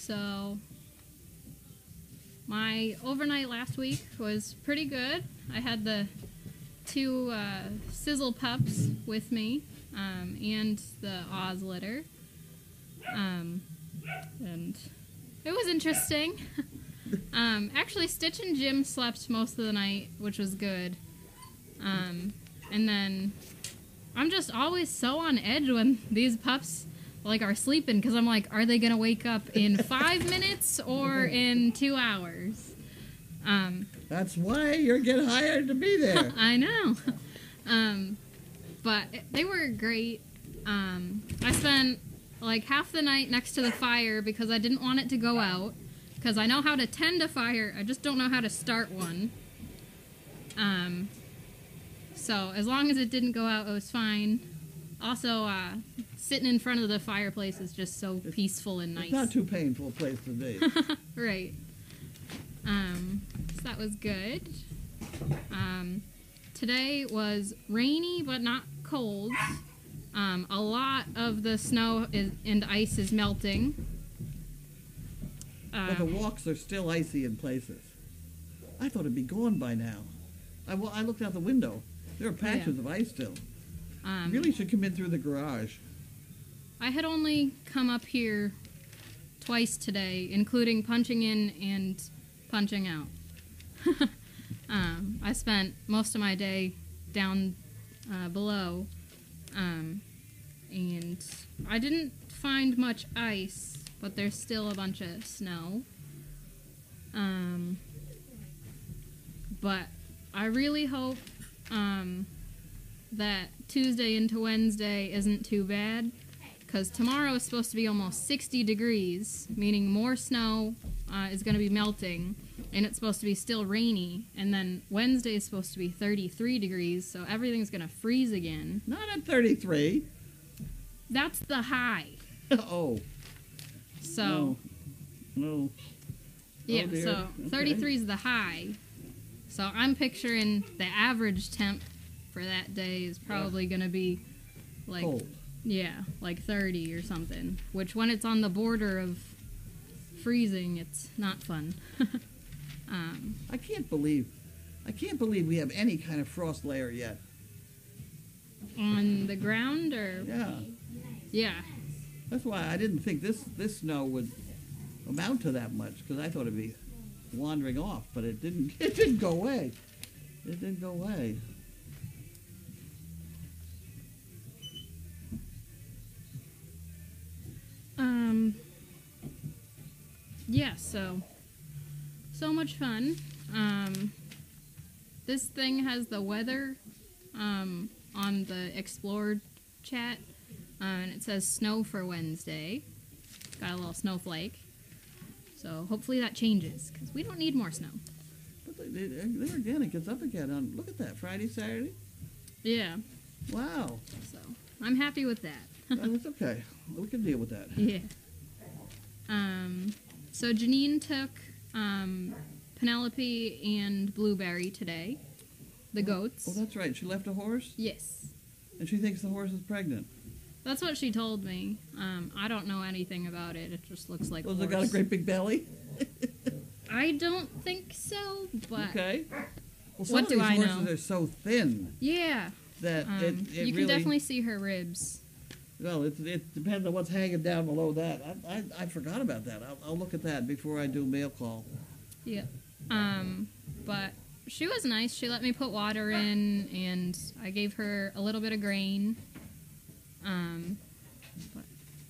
So my overnight last week was pretty good. I had the two uh, sizzle pups with me um, and the Oz litter. Um, and it was interesting. um, actually, Stitch and Jim slept most of the night, which was good. Um, and then I'm just always so on edge when these pups like are sleeping because I'm like, are they gonna wake up in five minutes or in two hours? Um, That's why you're getting hired to be there. I know. Um, but they were great. Um, I spent like half the night next to the fire because I didn't want it to go out. Because I know how to tend a fire, I just don't know how to start one. Um, so as long as it didn't go out, it was fine. Also, uh, sitting in front of the fireplace is just so peaceful and nice. It's not too painful a place to be. right. Um, so that was good. Um, today was rainy but not cold. Um, a lot of the snow is, and ice is melting. but the Um, walks are still icy in places. I thought it'd be gone by now. I, wa- I looked out the window. There are patches of ice still. Um, really should come in through the garage. I had only come up here twice today, including punching in and punching out. um, I spent most of my day down uh, below, um, and I didn't find much ice, but there's still a bunch of snow. Um, but I really hope um, that Tuesday into Wednesday isn't too bad because tomorrow is supposed to be almost 60 degrees, meaning more snow uh, is going to be melting, and it's supposed to be still rainy. And then Wednesday is supposed to be 33 degrees, so everything's going to freeze again. Not at 33. That's the high. oh. So, No. No. yeah, Oh, dear. so Okay. 33 is the high. So I'm picturing the average temp for that day is probably going to be like Cold. Yeah, like 30 or something. Which, when it's on the border of freezing, it's not fun. um, I can't believe. I can't believe we have any kind of frost layer yet. on the ground, or Yeah. yeah, That's why I didn't think this this snow would amount to that much because I thought it'd be wandering off, but it didn't. It didn't go away. It didn't go away. Yeah. So, so much fun. Um, this thing has the weather um, on the Explore chat, uh, and it says snow for Wednesday. Got a little snowflake. So hopefully that changes because we don't need more snow. But they, they, there again, it gets up again. On look at that Friday, Saturday. Yeah. Wow, So I'm happy with that. That's okay. We can deal with that. yeah. Um, so Janine took um, Penelope and Blueberry today. The goats. Oh, that's right. She left a horse, yes. and she thinks the horse is pregnant. That's what she told me. Um, I don't know anything about it. It just looks like. Well, horse. it got a great big belly. I don't think so, but okay. Well, some What of do these I horses know? are so thin yeah, that um, it, it you can definitely see her ribs. Well, it, it depends on what's hanging down below that. I, I, I forgot about that. I'll, I'll look at that before I do mail call. Yeah. Um, but she was nice. She let me put water in, and I gave her a little bit of grain. Um, but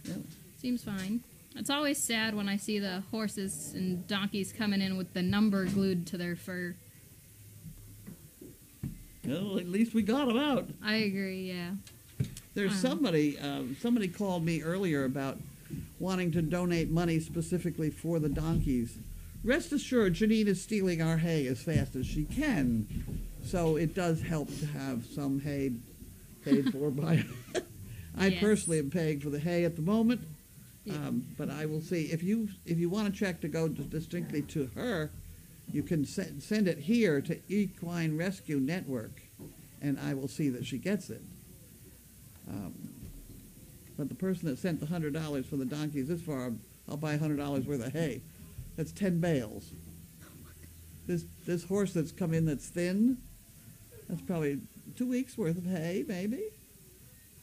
Yeah. seems fine. It's always sad when I see the horses and donkeys coming in with the number glued to their fur. Well, at least we got them out. I agree. Yeah. There's Um. somebody. Um, somebody called me earlier about wanting to donate money specifically for the donkeys. Rest assured, Janine is stealing our hay as fast as she can, so it does help to have some hay paid for by. I Yes. personally am paying for the hay at the moment, Yeah. um, but I will see if you if you want a check to go to distinctly to her, you can send send it here to Equine Rescue Network, and I will see that she gets it. Um, but the person that sent the hundred dollars for the donkeys this far, I'll buy hundred dollars worth of hay. That's ten bales. This this horse that's come in that's thin, that's probably two weeks worth of hay, maybe.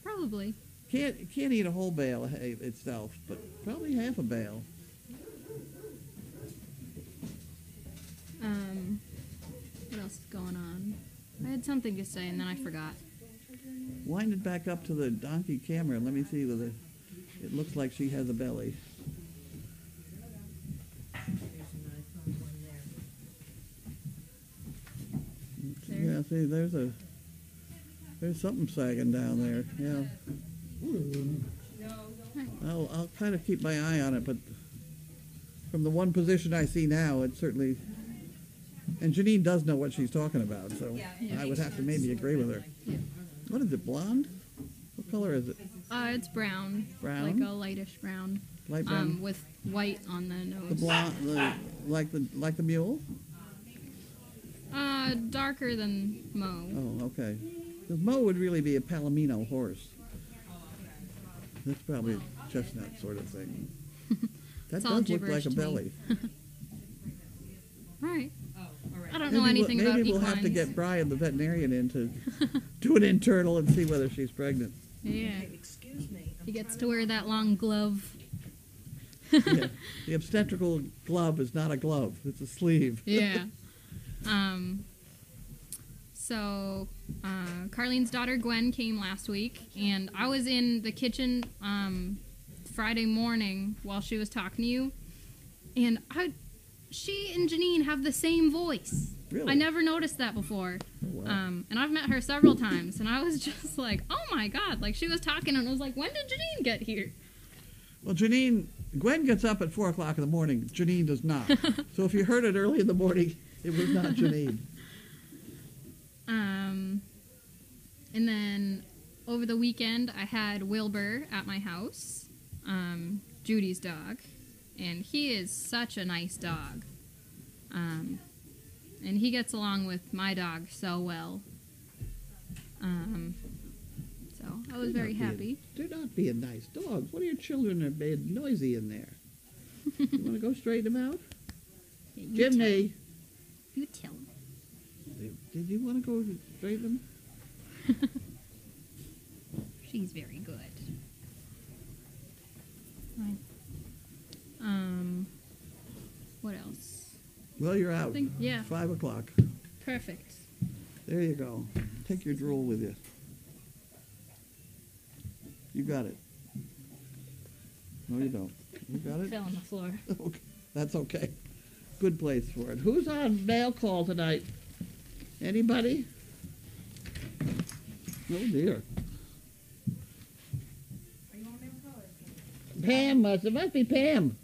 Probably. Can't can't eat a whole bale of hay itself, but probably half a bale. Um, what else is going on? I had something to say and then I forgot. Wind it back up to the donkey camera and let me see whether it looks like she has a belly. Yeah, see, there's a there's something sagging down there. Yeah. I'll I'll kind of keep my eye on it, but from the one position I see now, it certainly. And Janine does know what she's talking about, so. I would have to maybe agree with her. What is it? Blonde? What color is it? Uh, it's brown. Brown? Like a lightish brown. Light brown. Um, with white on the nose. the blonde, the, like the like the mule. Uh, darker than Mo. Oh, okay. The Mo would really be a Palomino horse. That's probably a chestnut sort of thing. That does look like a belly. All right. I don't know Maybe we'll- anything about Maybe we'll equines. have to get Brian, the veterinarian, in to do an internal and see whether she's pregnant. Yeah. Hey, Excuse me. I'm He gets to wear that long glove. Yeah. The obstetrical glove is not a glove; it's a sleeve. Yeah. um. So, uh, Carlene's daughter Gwen came last week, and I was in the kitchen um, Friday morning while she was talking to you, and I, she and Janine have the same voice. Really? I never noticed that before. Oh, wow. Um, and I've met her several times, and I was just like, "Oh my god!" Like she was talking, and I was like, "When did Janine get here?" Well, Janine, Gwen gets up at four o'clock in the morning. Janine does not. so if you heard it early in the morning, it was not Janine. Um, and then over the weekend, I had Wilbur at my house, um, Judy's dog, and he is such a nice dog. Um, and he gets along with my dog so well. Um, so I was They're very not being- happy. They're not being nice dogs. What are your children are being noisy in there? you want to go straighten them out? You Jimmy, you tell him. did you want to go straighten them? She's very good. Fine. Um, what else? Well, you're out. think yeah, Five o'clock. perfect. There you go. Take your drool with you. You got it. No, you don't. You got it? Fell on the floor. Okay. That's okay. Good place for it. Who's on mail call tonight? Anybody? Oh dear. Are you on mail call or- Pam must. It must be Pam.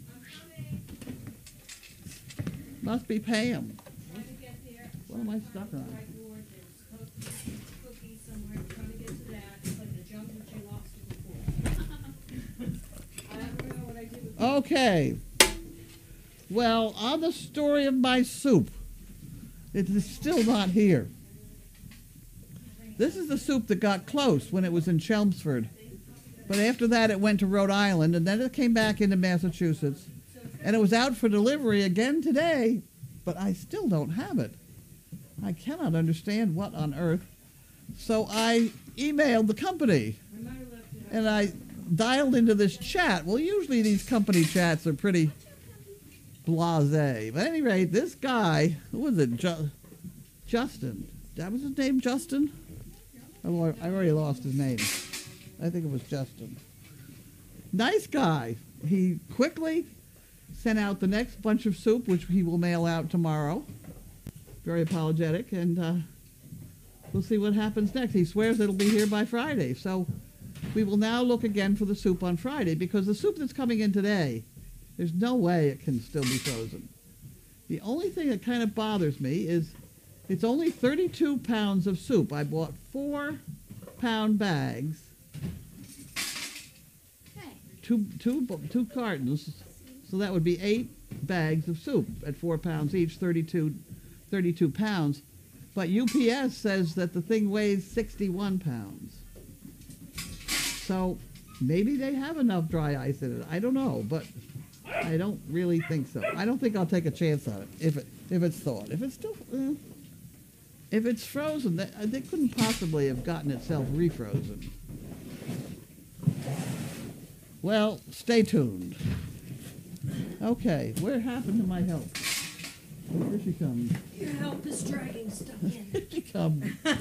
Must be Pam. Trying to get there. What am I stuck on? Right board, there's cookies cookies somewhere, trying to get to that, it's like the junk that you lost it before. I don't know what I did with Okay. Well, on the story of my soup, it is still not here. This is the soup that got close when it was in Chelmsford. But after that, it went to Rhode Island, and then it came back into Massachusetts. And it was out for delivery again today, but I still don't have it. I cannot understand what on earth. So I emailed the company and I dialed into this chat. Well, usually these company chats are pretty blasé. But at any rate, this guy, who was it? Ju- Justin. That was his name, Justin? Oh, I I already lost his name. I think it was Justin. Nice guy. He quickly sent out the next bunch of soup, which he will mail out tomorrow. Very apologetic, and uh, we'll see what happens next. He swears it'll be here by Friday. So we will now look again for the soup on Friday because the soup that's coming in today, there's no way it can still be frozen. The only thing that kind of bothers me is it's only 32 pounds of soup. I bought four pound bags, two, two, two cartons, so that would be eight bags of soup at four pounds each, 32, 32 pounds. But UPS says that the thing weighs 61 pounds. So maybe they have enough dry ice in it. I don't know, but I don't really think so. I don't think I'll take a chance on it if it if it's thawed. If it's still eh, if it's frozen, that, they couldn't possibly have gotten itself refrozen. Well, stay tuned. Okay, where happened to my help? Oh, here she comes. Your help is dragging stuff in. Here she comes. All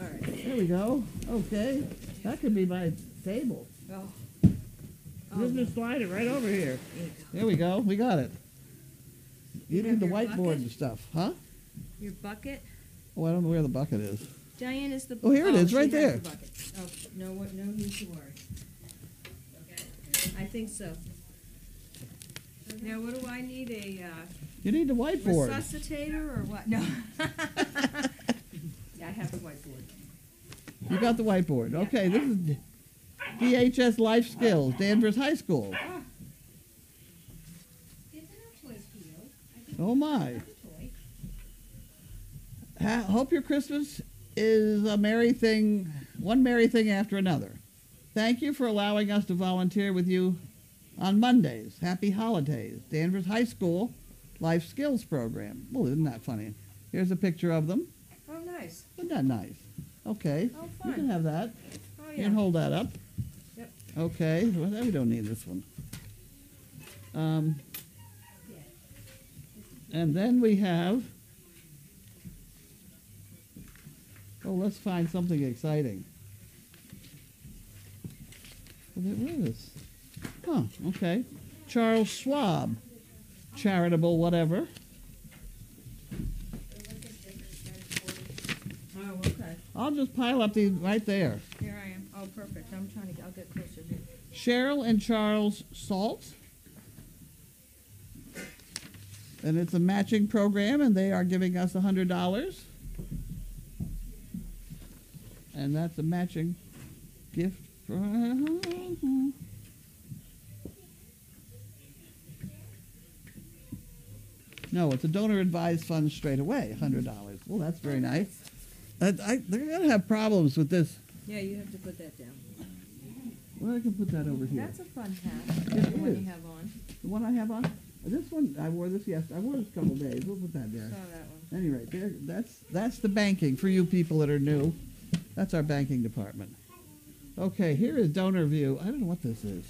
right. There we go. Okay, that could be my table. Oh. Just just slide it right over here. There you go. There we go. We got it. You You need have the your whiteboard bucket? and stuff, huh? Your bucket. Oh, I don't know where the bucket is. Diane is the. Oh, here it oh, is, she right has there. the bucket. Oh, no, what- no need to worry. I think so. Now, what do I need, a uh, You need the whiteboard. resuscitator or what? No. Yeah, I have the whiteboard. You got the whiteboard. Okay, this is DHS Life Skills, Danvers High School. Oh my. Ha- hope your Christmas is a merry thing, one merry thing after another. Thank you for allowing us to volunteer with you on Mondays. Happy holidays. Danvers High School Life Skills Program. Well, isn't that funny? Here's a picture of them. Oh, nice. Isn't that nice? Okay. Oh, You can have that. Oh, You yeah. can hold that up. Yep. Okay. Well, we don't need this one. Um, and then we have. Oh, let's find something exciting. Well, there- Huh. Okay. Charles Schwab, charitable whatever. Oh, okay. I'll just pile up these right there. Here I am. Oh, perfect. I'm trying to, I'll get closer here. Cheryl and Charles Salt. And it's a matching program, and they are giving us $100. And that's a matching gift. No, it's a donor advised fund straight away, $100. Well, that's very nice. I, I, they're going to have problems with this. Yeah, you have to put that down. Well, I can put that over here. That's a fun hat. It The one is. you have on. The one I have on? This one, I wore this yes. I wore this a couple days. We'll put that Saw there. that one. Any rate, there, that's that's the banking for you people that are new. That's our banking department. Okay, here is donor view. I don't know what this is.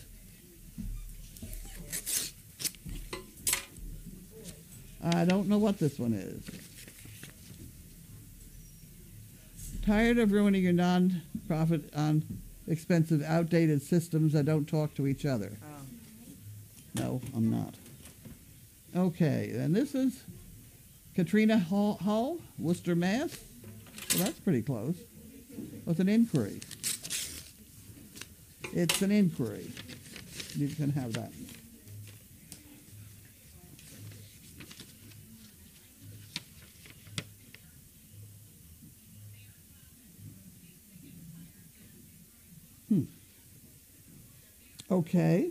I don't know what this one is. Tired of ruining your non-profit on expensive, outdated systems that don't talk to each other. Oh. No, I'm not. Okay, and this is Katrina Hall, Hull Worcester, Mass. Well, that's pretty close. It's an inquiry. It's an inquiry. You can have that. Hmm. Okay.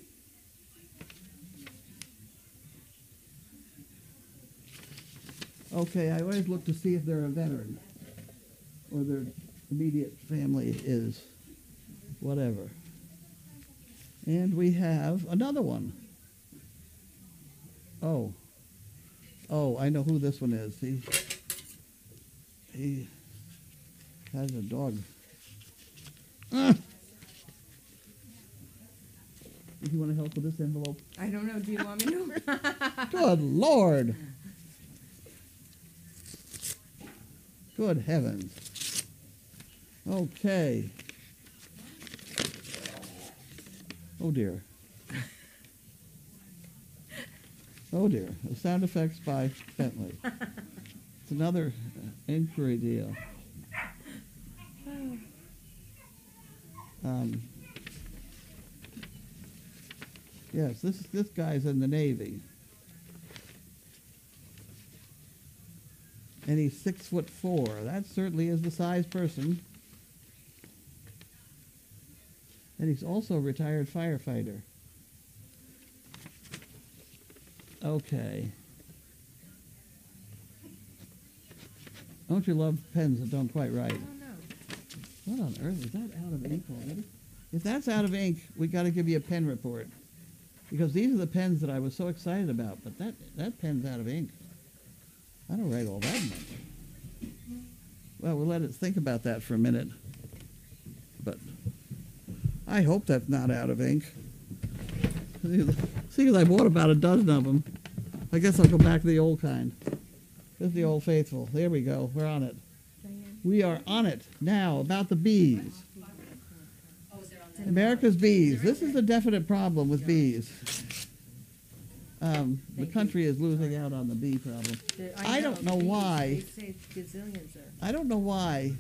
Okay, I always look to see if they're a veteran or their immediate family is whatever. And we have another one. Oh. Oh, I know who this one is. He he has a dog. Ah. Do you want to help with this envelope? I don't know. Do you want me to? Good Lord. Good heavens. Okay. Oh dear. Oh dear. The sound effects by Bentley. It's another uh, inquiry deal. Um, yes, this this guy's in the Navy. and he's six foot four. That certainly is the size person. And he's also a retired firefighter. Okay. Don't you love pens that don't quite write? I don't know. What on earth is that out of ink already? If that's out of ink, we got to give you a pen report. Because these are the pens that I was so excited about, but that, that pen's out of ink. I don't write all that much. Well, we'll let it think about that for a minute. I hope that's not out of ink. See, 'cause I bought about a dozen of them. I guess I'll go back to the old kind. This is the old faithful. There we go. We're on it. We are on it now about the bees. America's bees. This is a definite problem with bees. Um, the country is losing out on the bee problem. I don't know why. They say gazillions are. I don't know why.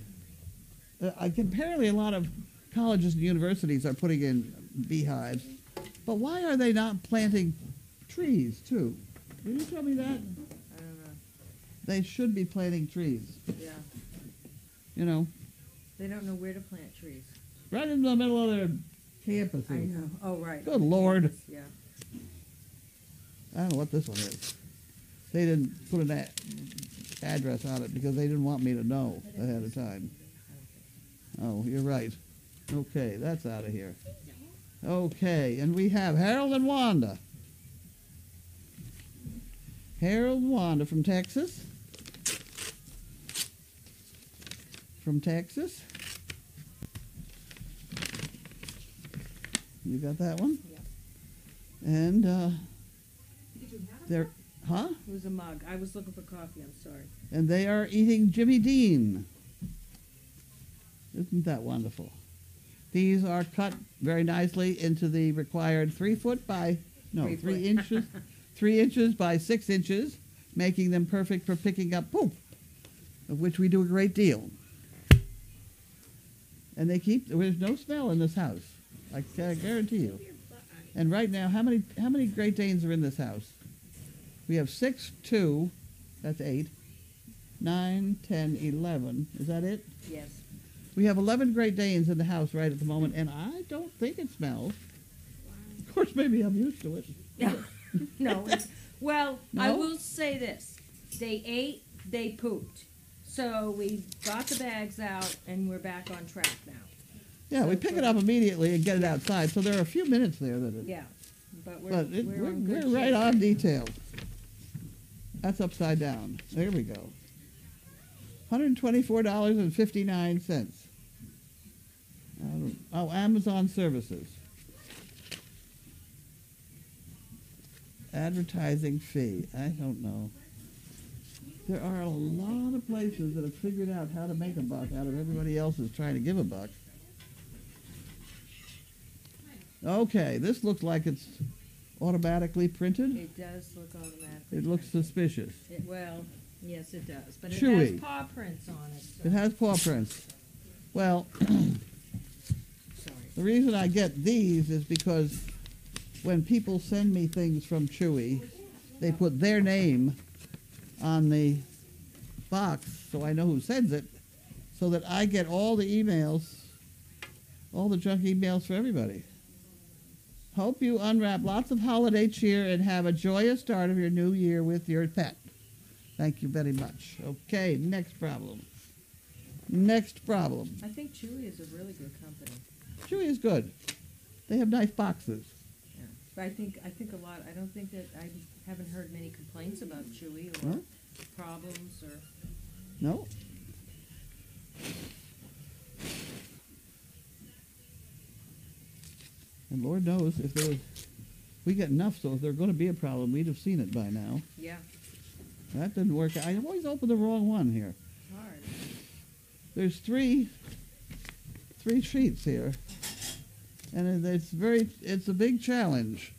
Uh, I, apparently, a lot of colleges and universities are putting in beehives, but why are they not planting trees too? Did you tell me that? I don't know. They should be planting trees. Yeah. You know, They don't know where to plant trees. right in the middle of their campuses. I know. Oh, right. Good Lord. Yeah. I don't know what this one is. They didn't put an a- address on it because they didn't want me to know ahead of time. Oh, you're right. Okay, that's out of here. Okay, and we have Harold and Wanda. Harold and Wanda from Texas. From Texas. You got that one? Yep. And uh, they're, huh? It was a mug. I was looking for coffee. I'm sorry. And they are eating Jimmy Dean. Isn't that wonderful? These are cut very nicely into the required three foot by no Three three inches, three inches by six inches, making them perfect for picking up poop, of which we do a great deal. And they keep there's no smell in this house. I can guarantee you. And right now, how many how many Great Danes are in this house? We have six, two, that's eight, nine, ten, eleven. Is that it? Yes. We have 11 Great Danes in the house right at the moment, and I don't think it smells. Of course, maybe I'm used to it. no. It's, well, I will say this: they ate, they pooped. So we got the bags out, and we're back on track now. Yeah, we pick it up immediately and get it outside. So there are a few minutes there that it, Yeah. But we're but it, we're, we're, on we're right on detail. That's upside down. There we go. $124.59. Um, oh, Amazon services. Advertising fee. I don't know. There are a lot of places that have figured out how to make a buck out of everybody else who's trying to give a buck. Okay, this looks like it's automatically printed. It does look automatic. It looks suspicious. It, well, yes, it does. But it Chewy. has paw prints on it. So. It has paw prints. Well. the reason I get these is because when people send me things from Chewy, they put their name on the box so I know who sends it, so that I get all the emails, all the junk emails for everybody. Hope you unwrap lots of holiday cheer and have a joyous start of your new year with your pet. Thank you very much. Okay, next problem. Next problem. I think Chewy is a really good company. Chewy is good. They have nice boxes. Yeah. But I think I think a lot. I don't think that I haven't heard many complaints about Chewy or No? problems or. No? And Lord knows if there was, we get enough, so if there there's going to be a problem, we'd have seen it by now. Yeah. That didn't work. I always open the wrong one here. Hard. There's three, three sheets here, and it's very, it's a big challenge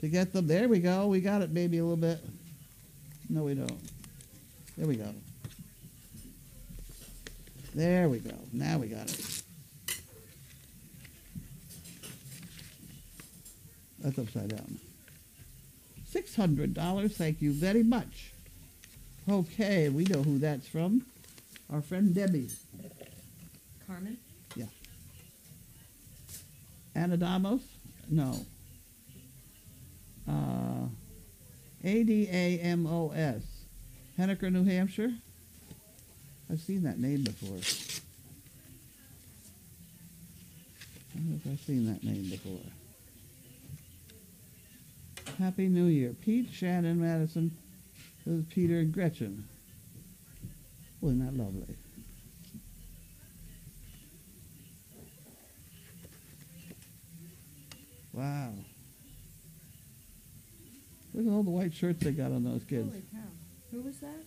to get them. There we go. We got it maybe a little bit. No, we don't. There we go. There we go. Now we got it. That's upside down. Six hundred dollars. Thank you very much. Okay, we know who that's from. Our friend Debbie. Carmen. Anadamos? No. Uh, A-D-A-M-O-S. Henniker, New Hampshire? I've seen that name before. I don't know if I've seen that name before. Happy New Year. Pete, Shannon, Madison. Is Peter and Gretchen. Well, isn't that lovely? Wow. Look at all the white shirts they got on those kids. Holy cow. Who was that?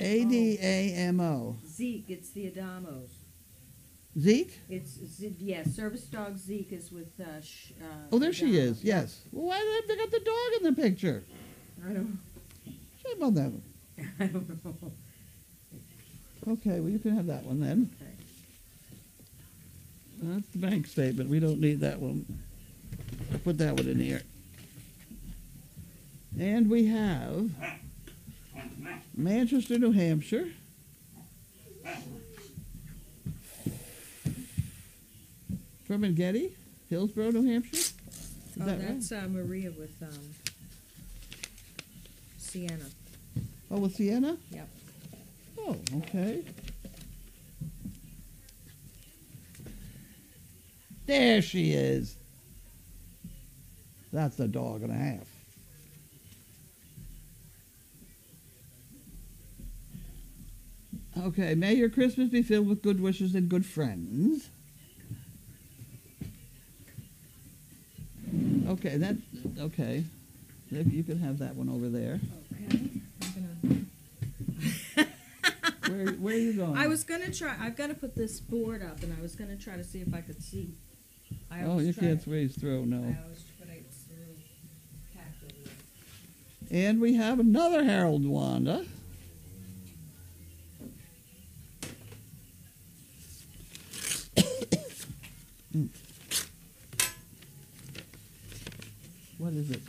A D A M O. Zeke, it's the Adamos. Zeke? It's, Z- yeah, service dog Zeke is with, uh, sh- uh. Oh, there she Adamo. is. Yes. Well, why did they got the dog in the picture? I don't, Shame on them. I don't know. Okay, well, you can have that one then. Okay. That's the bank statement. We don't need that one. I'll put that one in here. And we have Manchester, New Hampshire. From Getty, Hillsborough, New Hampshire. Is Oh, that right? that's, uh, Maria with, um, Sienna. Oh, with Sienna? Yep. Oh, okay. There she is. That's a dog and a half. Okay, may your Christmas be filled with good wishes and good friends. Okay, that okay. You can have that one over there. Okay. I'm gonna. Where where are you going? I was gonna try. I've got to put this board up, and I was gonna try to see if I could see. I Oh, always you try can't to- squeeze through, I no. always, I, it's really packed over. And we have another Harold Wanda. Mm. what is it?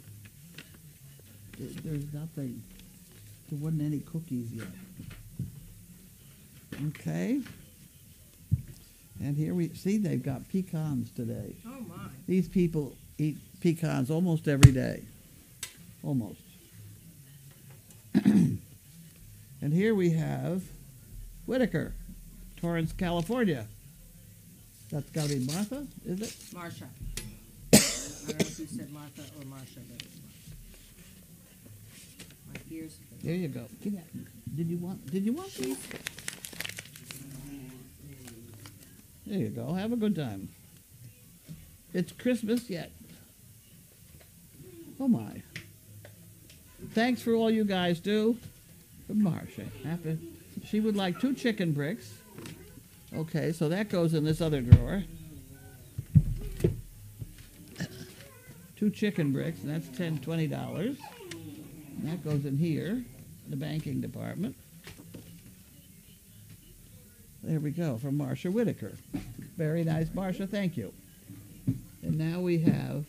There- There's nothing. There wasn't any cookies yet. Okay. And here we see they've got pecans today. Oh my! These people eat pecans almost every day. Almost. and here we have Whitaker, Torrance, California. That's got to be Martha, is it? Marsha. I don't know if you said Martha or Marsha, but Marsha. My ears. There you go. Did you want? Did you want these? There you go. Have a good time. It's Christmas yet. Oh my. Thanks for all you guys do. Marcia. After she would like two chicken bricks. Okay, so that goes in this other drawer. Two chicken bricks, and that's ten, twenty dollars. That goes in here, the banking department. There we go, from Marcia Whitaker. Very nice, Marcia, thank you. And now we have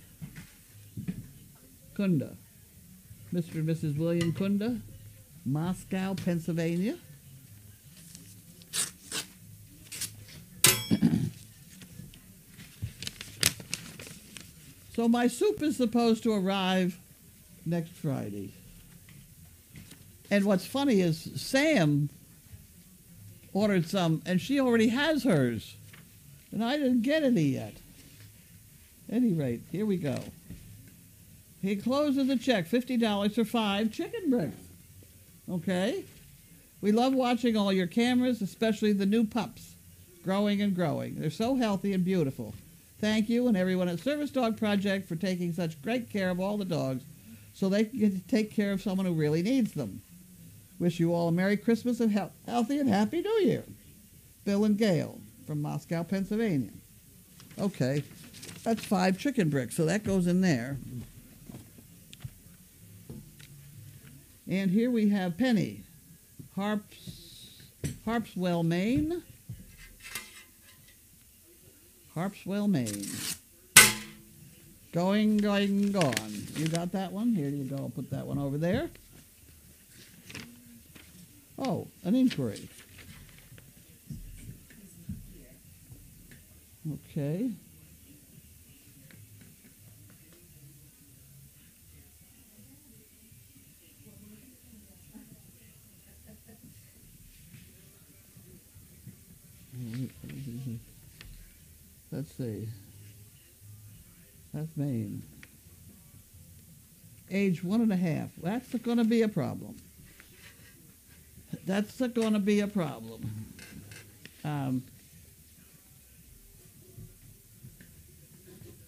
Kunda. Mr. and Mrs. William Kunda, Moscow, Pennsylvania. so my soup is supposed to arrive next Friday. And what's funny is Sam ordered some, and she already has hers. And I didn't get any yet. Any rate, here we go. He closes the check, $50 for five chicken breasts. Okay? We love watching all your cameras, especially the new pups, growing and growing. They're so healthy and beautiful. Thank you and everyone at Service Dog Project for taking such great care of all the dogs so they can take care of someone who really needs them. Wish you all a Merry Christmas and health, healthy and Happy New Year. Bill and Gail from Moscow, Pennsylvania. Okay, that's five chicken bricks, so that goes in there. And here we have Penny, Harps, Harpswell, Maine. Harpswell, Maine. Going, going, gone. You got that one? Here you go. I'll put that one over there. Oh, an inquiry. Okay. Let's see. That's Maine. Age one and a half. That's going to be a problem. That's going to be a problem. Um,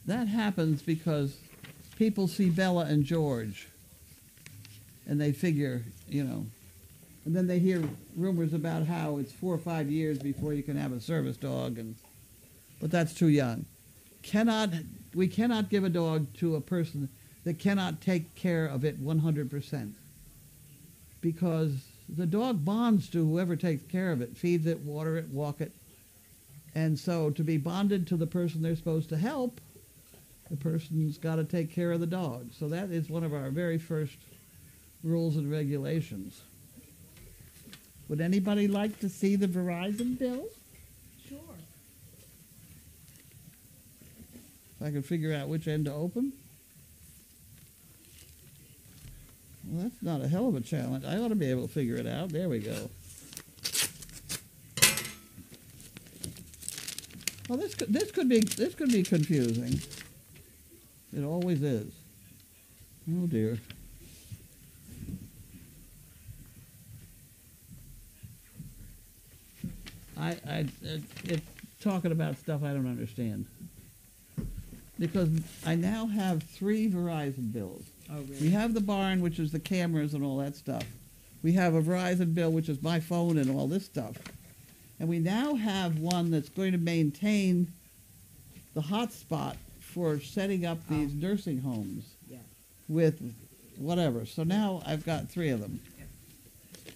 that happens because people see Bella and George, and they figure, you know, and then they hear rumors about how it's four or five years before you can have a service dog, and but that's too young. Cannot we cannot give a dog to a person that cannot take care of it 100% because the dog bonds to whoever takes care of it, feeds it, water it, walk it. And so to be bonded to the person they're supposed to help, the person's got to take care of the dog. So that is one of our very first rules and regulations. Would anybody like to see the Verizon bill? Sure. If I can figure out which end to open. Well, that's not a hell of a challenge. I ought to be able to figure it out. There we go. Well, this could, this could be this could be confusing. It always is. Oh dear. I, I, uh, it, it's talking about stuff I don't understand. Because I now have three Verizon bills. Oh, We have the barn, which is the cameras and all that stuff. We have a Verizon bill, which is my phone and all this stuff. And we now have one that's going to maintain the hotspot for setting up oh. these nursing homes Yeah. with whatever. So now I've got three of them.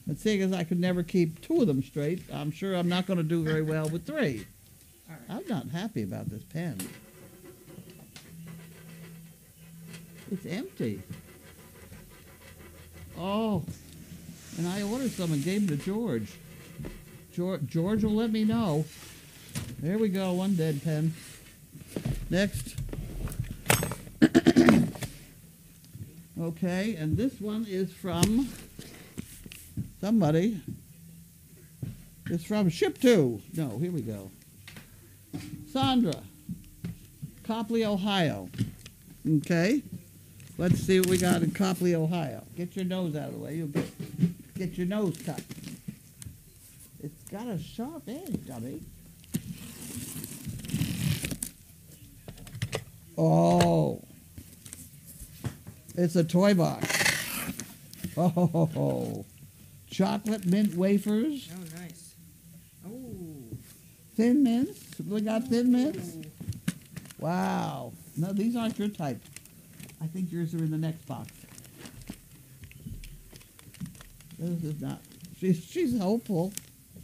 And seeing as I could never keep two of them straight, I'm sure I'm not going to do very well with three. All right. I'm not happy about this pen. It's empty. Oh, and I ordered some and gave them to George. George, George will let me know. There we go, one dead pen. Next. okay, and this one is from somebody. It's from Ship 2. No, here we go. Sandra, Copley, Ohio. Okay, let's see what we got in Copley, Ohio. Get your nose out of the way. You'll get, get your nose cut. It's got a sharp edge, dummy. Oh, it's a toy box. Oh, ho, ho, ho. chocolate mint wafers, Oh, nice. Oh. thin mints. We got thin mints. Wow. No, these aren't your type. I think yours are in the next box. This is not. She's she's hopeful.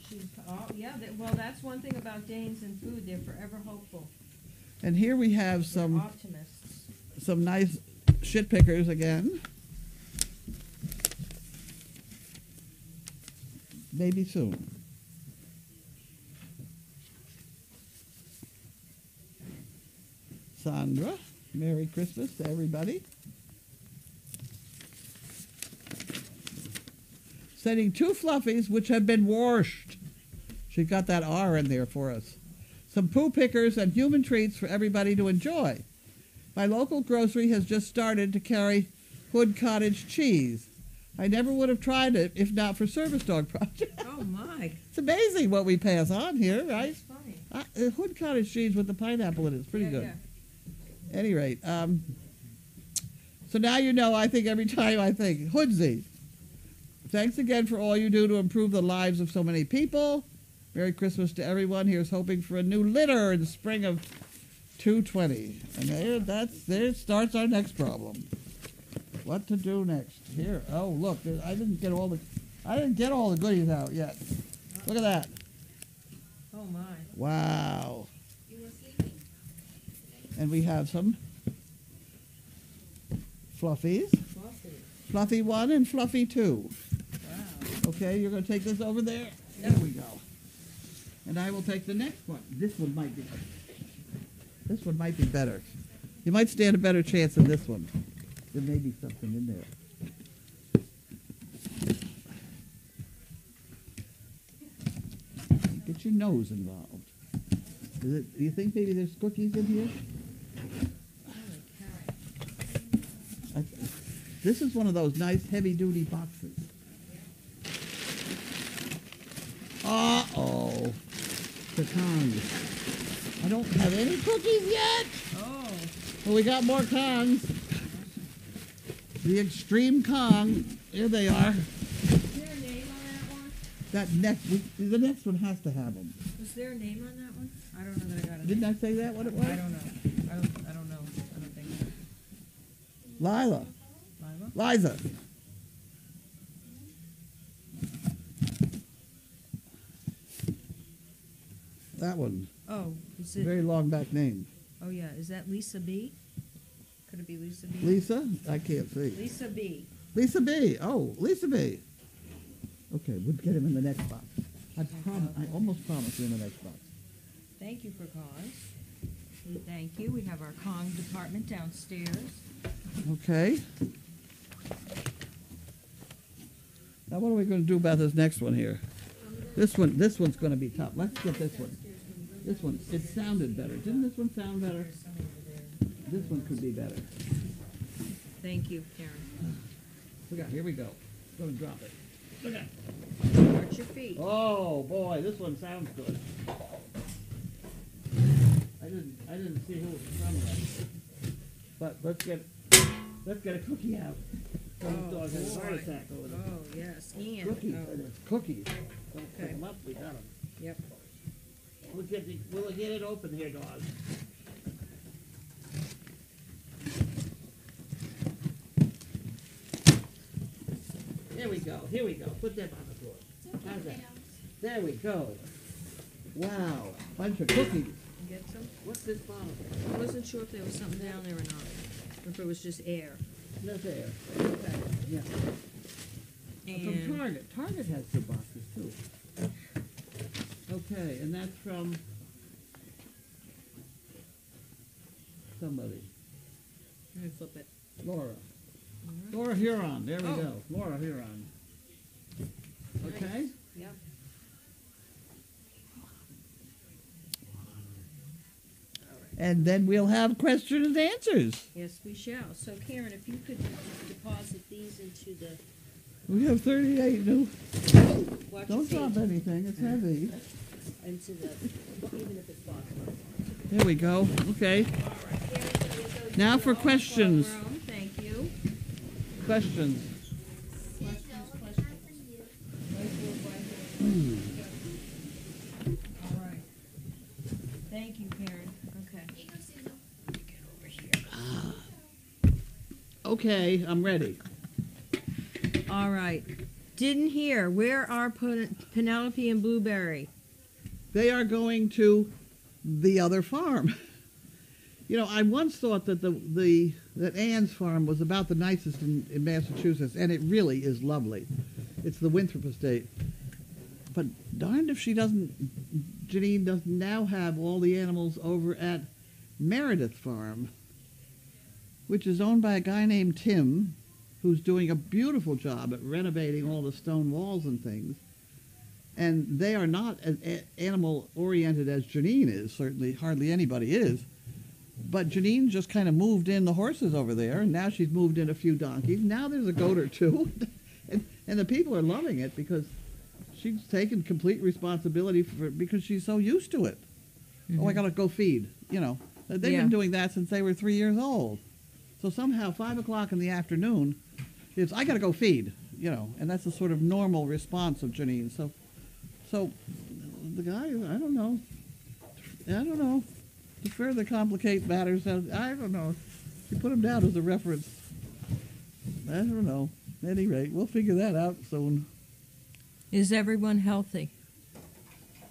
She's, oh, yeah, that, well, that's one thing about Danes and food. They're forever hopeful. And here we have They're some optimists. some nice shit pickers again. Maybe soon. Sandra, Merry Christmas to everybody. Sending two fluffies which have been washed. She got that R in there for us. Some poo pickers and human treats for everybody to enjoy. My local grocery has just started to carry Hood Cottage cheese. I never would have tried it if not for Service Dog Project. Oh, my. it's amazing what we pass on here, right? That's funny. Uh, uh, Hood Cottage cheese with the pineapple in it is pretty Yeah, good. yeah. Any rate, um, so now you know. I think every time I think Hoodsy. Thanks again for all you do to improve the lives of so many people. Merry Christmas to everyone. Here's hoping for a new litter in the spring of 220. And there, that's there starts our next problem. What to do next? Here. Oh, look. there- I didn't get all the. I didn't get all the goodies out yet. Look at that. Oh, my. Wow. You were sleeping. And we have some fluffies. Fluffy. Fluffy one and fluffy two. Wow. Okay, you're going to take this over there. There we go. And I will take the next one. This one might be. This one might be better. You might stand a better chance than this one. There may be something in there. Get your nose involved. Is it, do you think maybe there's cookies in here? This is one of those nice heavy duty boxes. Uh oh. Pecans. I don't have any cookies yet. Oh. Well, we got more Kongs. The Extreme Kong. Here they are. Is there a name on that one? That next, the next one has to have them. Was there a name on that one? I don't know that I got it. Didn't I say that? What it was? I don't know. I don't, I don't know. I don't think so. Lila. Liza. That one. Oh, is it? Very long back name. Oh yeah, is that Lisa B? Could it be Lisa B? Lisa? I can't see. Lisa B. Lisa B. Oh, Lisa B. Okay, we'll get him in the next box. I prom- I almost promised you in the next box. Thank you for cause. We thank you. We have our Kong department downstairs. Okay. Now what are we going to do about this next one here? This one, this one's going to be tough. Let's get this one. This one, it sounded better. Didn't this one sound better? This one could be better. Thank you, Karen. Look out, here we go. Going to drop it. Look out. Watch your feet. Oh boy, this one sounds good. I didn't, I didn't see who was from. But let's get, let's get a cookie out. This Oh, dog has a heart attack over there. Oh, yes, and. Cookies, oh, and it's cookies. Don't pick Okay. 'em up, we got 'em. Yep. We'll get, the, we'll get it open here, dog. There we go, here we go. Put that on the floor. How's that? There we go. Wow, bunch of cookies. Get some? What's this bottle? I wasn't sure if there was something down there or not, or if it was just air. That's there. Yeah. From Target. Target has good boxes too. Okay, and that's from somebody. let me flip it. Laura. Laura Huron. There we Oh. go. Laura Huron. Okay. Yep. And then we'll have questions and answers. Yes, we shall. So Karen, if you could deposit these into the, We have 38 new. watch Don't drop anything. It's heavy. into the, even if it's boxed. There we go. Okay. Now for questions. Thank you. Questions. All right. Thank you, Karen. Okay. Okay, I'm ready. All right. Didn't hear. Where are Pen- Penelope and Blueberry? They are going to the other farm. You know, I once thought that the, the that Anne's farm was about the nicest in, in Massachusetts, and it really is lovely. It's the Winthrop Estate. But darned if she doesn't, Janine doesn't now have all the animals over at Meredith Farm, which is owned by a guy named Tim, who's doing a beautiful job at renovating all the stone walls and things and they are not as animal oriented as Janine is. Certainly, hardly anybody is. But Janine just kind of moved in the horses over there, and now she's moved in a few donkeys. Now there's a goat or two, and and the people are loving it because she's taken complete responsibility for it because she's so used to it. Oh, I mm-hmm. gotta go feed. You know, they've Yeah. been doing that since they were three years old. So somehow, five o'clock in the afternoon, it's I gotta go feed. You know, and that's a sort of normal response of Janine. So so the guy, I don't know. I don't know. To further complicate matters, I I don't know. You put him down as a reference. I don't know. At any rate, we'll figure that out soon. Is everyone healthy?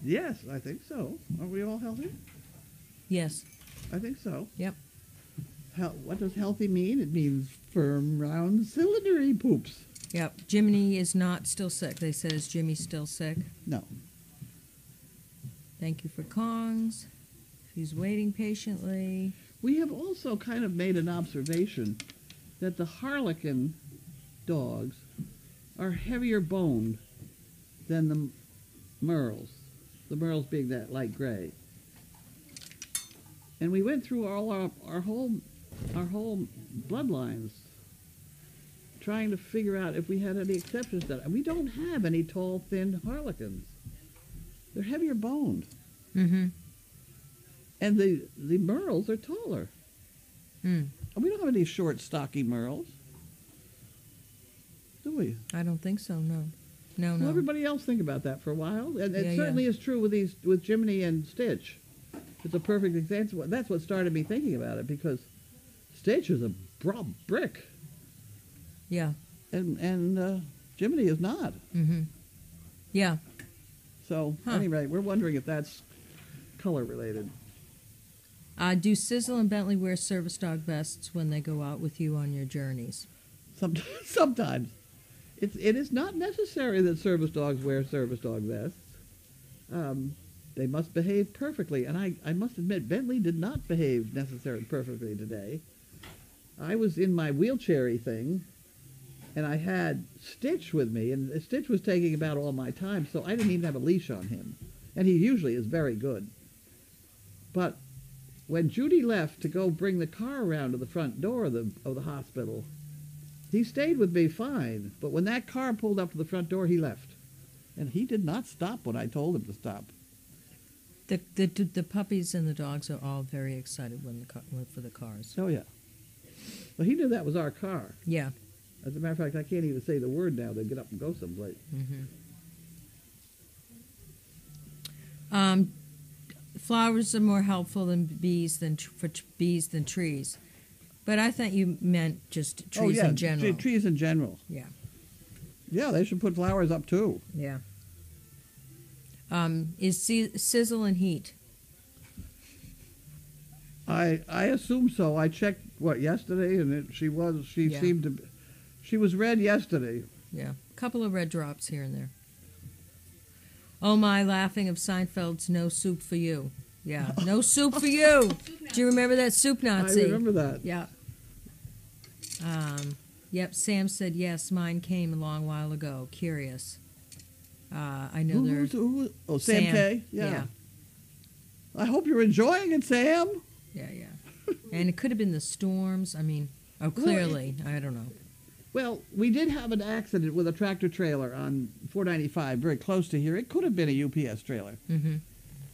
Yes, I think so. Are we all healthy? Yes. I think so. Yep. What does healthy mean? It means firm, round, cylindry poops. Yep. Jiminy is not still sick. They said is Jimmy still sick? No. Thank you for Kongs. He's waiting patiently. We have also kind of made an observation that the Harlequin dogs are heavier boned than the Merles, the Merles being that light gray. And we went through all our, our whole our whole bloodlines, trying to figure out if we had any exceptions to that. We don't have any tall, thin harlequins. They're heavier boned. Mm-hmm. And the, the merles are taller. Mm. And we don't have any short, stocky merles. Do we? I don't think so. No. No. Well, No. everybody else think about that for a while. And it certainly yeah. is true with these with Jiminy and Stitch. It's a perfect example. That's what started me thinking about it because Stitch is a broad brick Yeah. and and uh, Jiminy is not. Mm-hmm. Yeah. So Huh. anyway, we're wondering if that's color related. Uh, do Sizzle and Bentley wear service dog vests when they go out with you on your journeys? Sometimes, sometimes it's it is not necessary that service dogs wear service dog vests. Um, they must behave perfectly, and I, I must admit Bentley did not behave necessarily perfectly today. I was in my wheelchairy thing, and I had Stitch with me, and Stitch was taking about all my time, so I didn't even have a leash on him, and he usually is very good. But when Judy left to go bring the car around to the front door of the of the hospital, he stayed with me fine, but when that car pulled up to the front door, he left. And he did not stop when I told him to stop. The, the the puppies and the dogs are all very excited when the car, for the cars. Oh, yeah. Well, he knew that was our car. Yeah. As a matter of fact, I can't even say the word now. They get up and go someplace. Mm-hmm. Um, flowers are more helpful than bees than tr- for bees than trees, but I thought you meant just trees oh, yeah. in general. tre- trees in general. Yeah. Yeah, they should put flowers up, too. Yeah. Um, is si- sizzle and heat? I I assume so. I checked, what, yesterday, and it, she was, she Yeah. seemed to, be- she was red yesterday. Yeah, a couple of red drops here and there. Oh my, laughing of Seinfeld's "No soup for you." Yeah, no soup for you. Do you remember that soup Nazi? I remember that. Yeah. Um, yep. Sam said yes. Mine came a long while ago. Curious. Uh, I know Who, they're who, oh, Sam, Sam. K? Yeah. I hope you're enjoying it, Sam. yeah, yeah. And it could have been the storms. I mean, oh, clearly, I don't know. Well, we did have an accident with a tractor trailer on 495, very close to here. It could have been a UPS trailer. hmm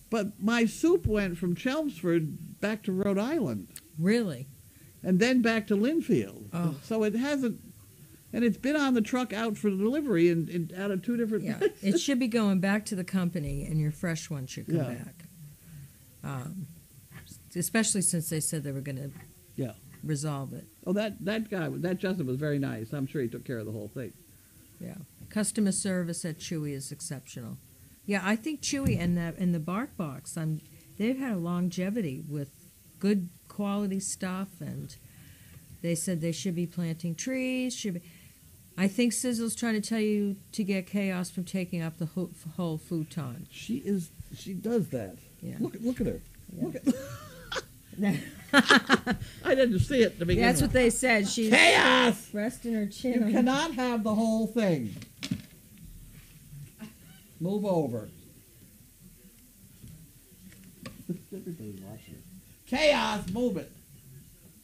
But my soup went from Chelmsford back to Rhode Island Really? and then back to Lynnfield. Oh. So it hasn't, and it's been on the truck out for the delivery and, in out of two different Yeah. it should be going back to the company, and your fresh one should come Yeah. back. Um, especially since they said they were going to Yeah. resolve it. Oh, that, that guy, that Justin was very nice. I'm sure he took care of the whole thing. Yeah. Customer service at Chewy is exceptional. Yeah, I think Chewy and the and the Bark Box, I'm they've had a longevity with good quality stuff and they said they should be planting trees, should be I think Sizzle's trying to tell you to get chaos from taking up the whole, whole futon. She is, she does that. Yeah. Look, look at her. Yeah. Look at, I didn't see it to begin That's with. what they said. She's Chaos! resting her chin. You on- cannot have the whole thing. Move over. Everybody's watching. Chaos, move it.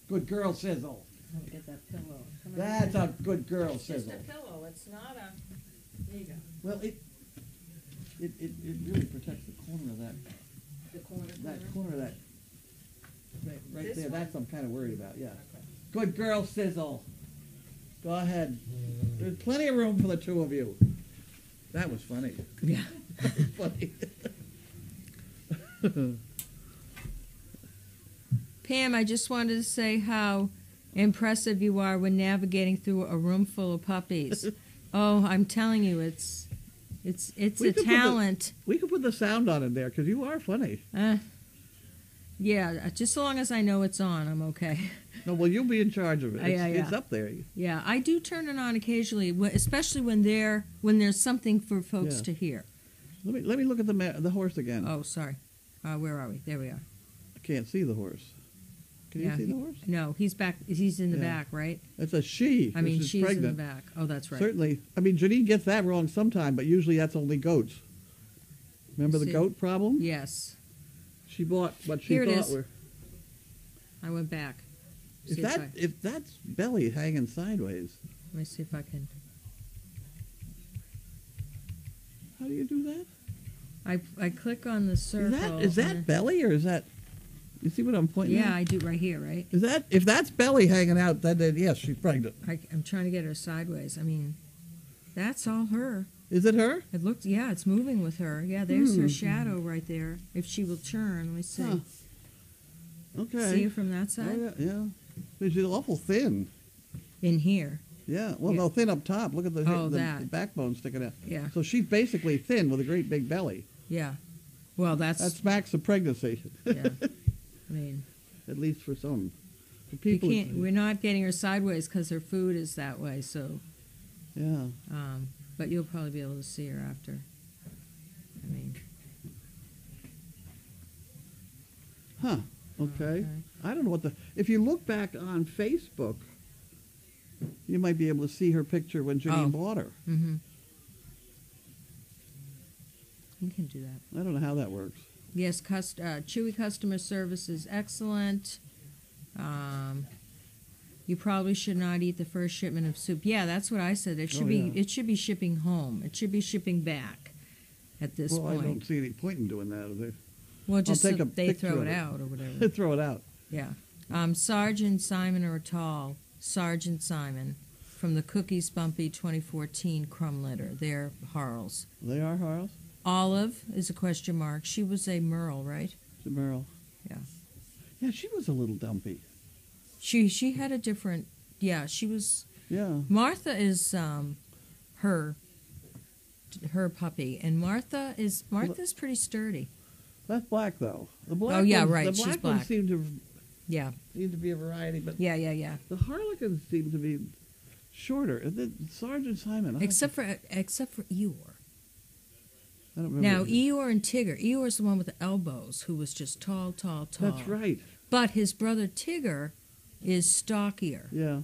Good girl, Sizzle. Get that pillow. Come on. That's a good girl, sizzle. It's just Sizzle. a pillow. It's not a. There you go. Well, it, it, it, it really protects the corner of that, The corner. that corner of that, right, right This there. one? That's what I'm kind of worried about, yeah. Good girl, Sizzle. Go ahead. There's plenty of room for the two of you. That was funny. Yeah. funny. Pam, I just wanted to say how impressive you are when navigating through a room full of puppies. oh, I'm telling you, it's it's it's We a could put the- talent. We could put the sound on in there because you are funny. Uh, yeah, just so long as I know it's on, I'm okay. No, well, you'll be in charge of it. Uh, It's, yeah, yeah. it's up there. Yeah, I do turn it on occasionally, especially when there when there's something for folks Yeah. to hear. Let me let me look at the ma- the horse again. Oh, sorry. Uh, where are we? There we are. I can't see the horse. Can Yeah, you see he- the horse? No, he's back. He's in the Yeah. back, right? It's a she. I mean, she's pregnant. in the back. Oh, that's right. Certainly. I mean, Janine gets that wrong sometime, but usually that's only goats. Remember the See. goat problem? Yes, She bought what she Here it thought is. were. I went back. If See, that it's if that's belly hanging sideways, Let me see if I can. How do you do that? I I click on the Is circle. that is that and- belly or is that? You see what I'm pointing? Yeah, at? I do right here, right? Is that if that's belly hanging out? Then, then yes, she's pregnant. I, I'm trying to get her sideways. I mean, that's all her. Is it her? It looks, yeah, it's moving with her. Yeah, there's Hmm. her shadow right there. If she will turn, let me see. Huh. Okay. See her from that Oh, side? yeah, yeah. But She's awful thin. In here. Yeah. Well, no, thin up top. Look at the, Oh, the, that. the backbone sticking out. Yeah, So she's basically thin with a great big belly. yeah. Well, that's, That smacks of pregnancy, yeah. I mean, at least for some. For you people, can't, we're not getting her sideways because her food is that way. So, yeah. um, but you'll probably be able to see her after. I mean, Huh. Okay. I don't know what the. If you look back on Facebook, you might be able to see her picture when Janine Oh. bought her. Mm-hmm. You can do that. I don't know how that works. Yes, cust- uh, Chewy customer service is excellent. Um, you probably should not eat the first shipment of soup. Yeah, that's what I said. It should Oh, be. It should be shipping home. It should be shipping back. At this point. well, I don't see any point in doing that. Is well, just take so a they throw it it. out or whatever. there? Throw it out. Yeah. Um, Sergeant Simon ortall Sergeant Simon, from the Cookies Bumpy 2014 Crumb Litter. They're Harls. They are Harles. Olive is a question mark. She was a Merle, right? The Merle. Yeah. Yeah, she was a little dumpy. She she had a different. Yeah, she was. Yeah. Martha is um, her her puppy, and Martha is Martha's pretty sturdy. That's black though. The black. Oh, yeah, ones, right, The she's black ones seem to Yeah, seem to be a variety, but yeah, yeah, yeah. the Harlequins seem to be shorter. And then Sergeant Simon. I, Except for except for Eeyore. I don't remember. Now Eeyore and Tigger. Eeyore's the one with the elbows, who was just tall, tall, tall. That's right. But his brother Tigger is stockier. Yeah.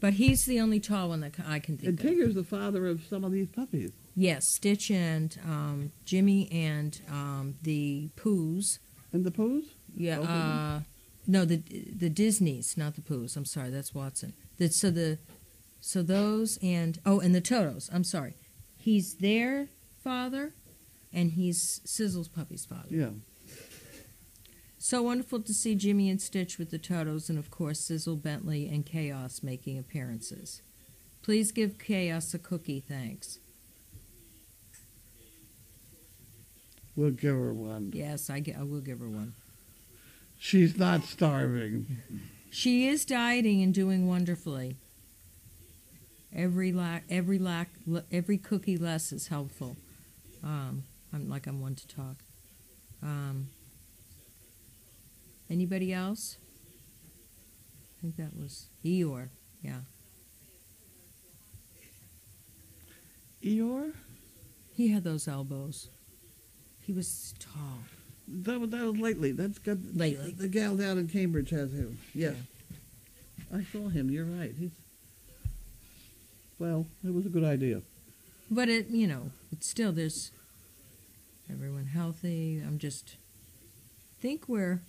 But he's the only tall one that I can And think of. Tigger's the father of some of these puppies. Yes, Stitch and um, Jimmy and um, the Poos. And the Poos? Yeah. Both of them? Uh, no, the the Disneys, not the Poos. I'm sorry, that's Watson. The, so the so those and oh, and the Totos. I'm sorry. He's their father, and he's Sizzle's puppy's father. Yeah. So wonderful to see Jimmy and Stitch with the Totos, and of course Sizzle, Bentley, and Chaos making appearances. Please give Chaos a cookie, thanks. We'll give her one. Yes, I, I will give her one. She's not starving. She is dieting and doing wonderfully. Every lack, every lack, every cookie less is helpful. Um, I'm like I'm one to talk. Um, anybody else? I think that was Eeyore. Yeah, Eeyore? he had those elbows. He was tall. That was, that was lately. That's got Lately. The gal down in Cambridge has him. Yes. I saw him. You're right. He's well. It was a good idea. But it, you know, it's still there's everyone healthy. I'm just think we're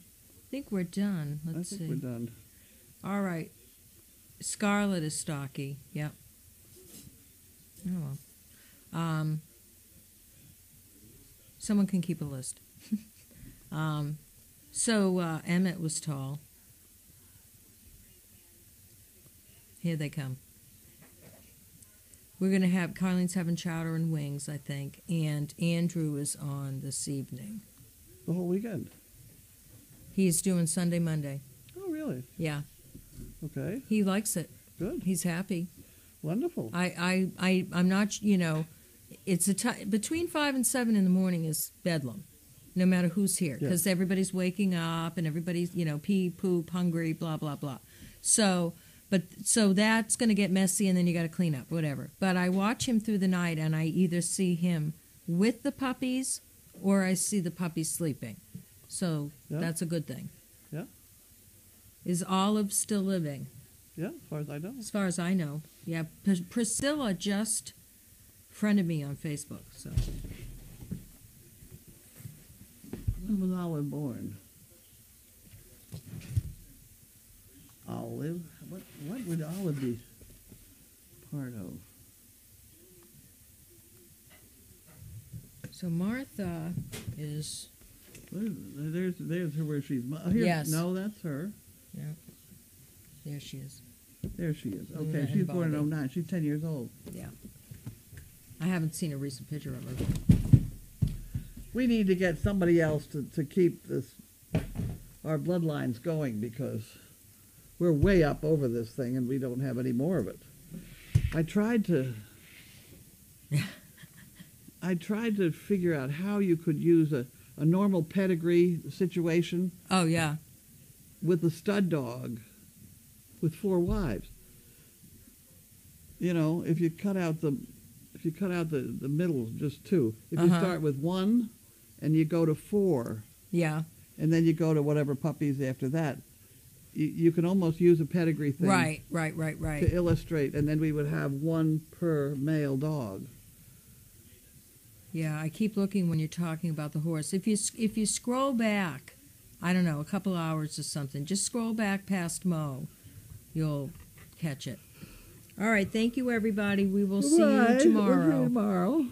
think we're done. Let's I think see. we're done. All right. Scarlet is stocky. Yep. Oh well. Um, someone can keep a list. um, so uh, Emmett was tall. Here they come. We're gonna have Carlene's having chowder and wings, I think, and Andrew is on this evening. The whole weekend. He's doing Sunday, Monday. Oh, really? Yeah, Okay. he likes it. Good. He's happy. Wonderful. I, I, I, I'm not, you know, it's a ti between five and seven in the morning is bedlam, no matter who's here, Yeah. because everybody's waking up and everybody's, you know, pee, poop, hungry, blah, blah, blah. So, but so that's going to get messy, and then you got to clean up, whatever. But I watch him through the night, and I either see him with the puppies, or I see the puppies sleeping. So Yeah. that's a good thing. Yeah. Is Olive still living? yeah, as far as I know. As far as I know, yeah. P- Priscilla just friended me on Facebook, so When was Olive born? Olive? What, what would Olive be? part of? So Martha is There's, there's, her where she's. Here, Yes. No, that's her. Yeah. there. She is. There she is. Okay, she's born in '09. She's 10 years old. Yeah. I haven't seen a recent picture of her. We need to get somebody else to, to keep this, our bloodlines going because we're way up over this thing and we don't have any more of it. I tried to, I tried to figure out how you could use a, a normal pedigree situation Oh yeah. with a stud dog with four wives. You know, if you cut out the if you cut out the, the middle just two. If you Uh-huh. start with one and you go to four Yeah. and then you go to whatever puppies after that, you, you can almost use a pedigree thing Right. Right. Right. Right. To illustrate and then we would have one per male dog. Yeah. I keep looking when you're talking about the horse. If you if you scroll back, I don't know, a couple hours or something. Just scroll back past Mo, you'll catch it. All right. Thank you, everybody. We will see you Right, we'll see you tomorrow. tomorrow.